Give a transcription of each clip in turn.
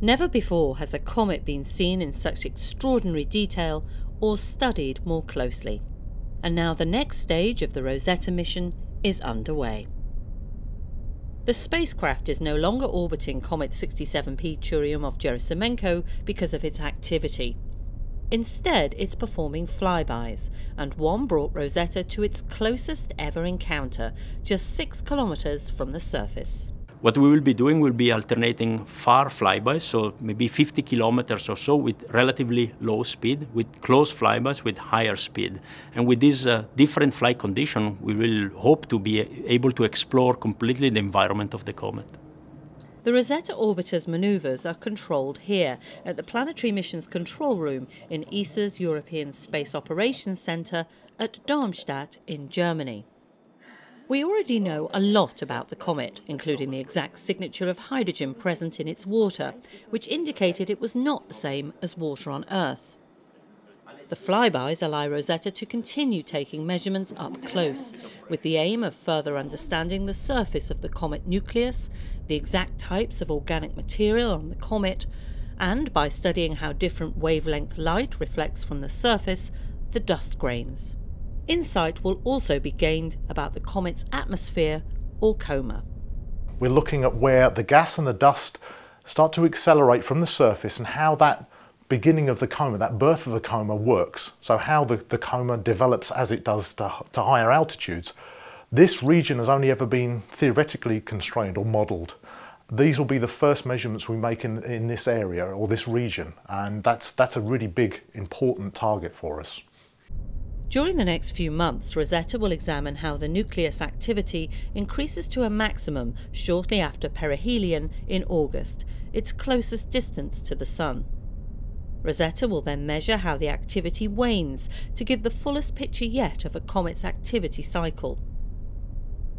Never before has a comet been seen in such extraordinary detail or studied more closely. And now the next stage of the Rosetta mission is underway. The spacecraft is no longer orbiting Comet 67P Churyumov-Gerasimenko because of its activity. Instead, it's performing flybys, and one brought Rosetta to its closest ever encounter, just six kilometers from the surface. What we will be doing will be alternating far flybys, so maybe 50 kilometers or so with relatively low speed, with close flybys with higher speed. And with this uh, different flight condition, we will hope to be able to explore completely the environment of the comet. The Rosetta orbiter's manoeuvres are controlled here at the Planetary Missions Control Room in ESA's European Space Operations Centre at Darmstadt in Germany. We already know a lot about the comet, including the exact signature of hydrogen present in its water, which indicated it was not the same as water on Earth. The flybys allow Rosetta to continue taking measurements up close, with the aim of further understanding the surface of the comet nucleus, the exact types of organic material on the comet, and by studying how different wavelength light reflects from the surface, the dust grains. Insight will also be gained about the comet's atmosphere or coma. We're looking at where the gas and the dust start to accelerate from the surface and how that beginning of the coma, that birth of the coma works. So how the, the coma develops as it does to, to higher altitudes. This region has only ever been theoretically constrained or modelled. These will be the first measurements we make in, in this area or this region and that's, that's a really big important target for us. During the next few months, Rosetta will examine how the nucleus activity increases to a maximum shortly after perihelion in August, its closest distance to the Sun. Rosetta will then measure how the activity wanes to give the fullest picture yet of a comet's activity cycle.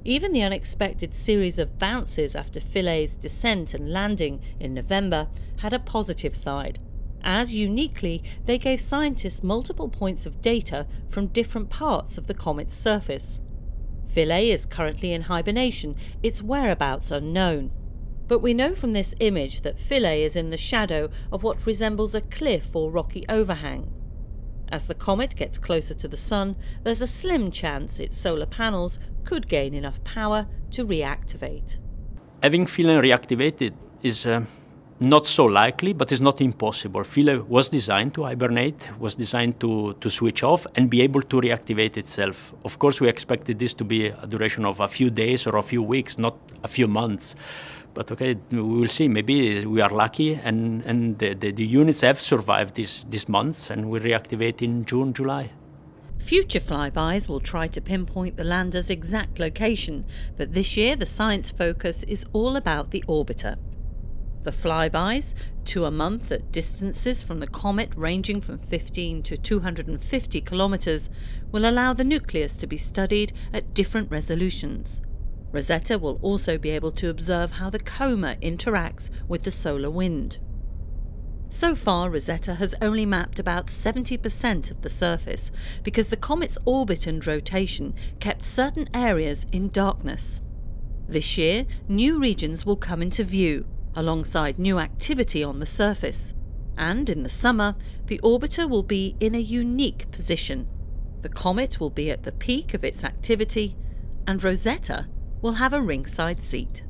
Even the unexpected series of bounces after Philae's descent and landing in November had a positive side, as uniquely they gave scientists multiple points of data from different parts of the comet's surface. Philae is currently in hibernation, its whereabouts unknown. But we know from this image that Philae is in the shadow of what resembles a cliff or rocky overhang. As the comet gets closer to the Sun, there's a slim chance its solar panels could gain enough power to reactivate. Having Philae reactivated is uh, not so likely, but it's not impossible. Philae was designed to hibernate, was designed to, to switch off and be able to reactivate itself. Of course, we expected this to be a duration of a few days or a few weeks, not a few months. But okay, we will see. Maybe we are lucky and, and the, the, the units have survived these, these months and will reactivate in June, July. Future flybys will try to pinpoint the lander's exact location, but this year the science focus is all about the orbiter. The flybys, two a month at distances from the comet ranging from 15 to 250 kilometres, will allow the nucleus to be studied at different resolutions. Rosetta will also be able to observe how the coma interacts with the solar wind. So far, Rosetta has only mapped about 70% of the surface because the comet's orbit and rotation kept certain areas in darkness. This year, new regions will come into view, alongside new activity on the surface. And in the summer, the orbiter will be in a unique position. The comet will be at the peak of its activity, and Rosetta will have a ringside seat.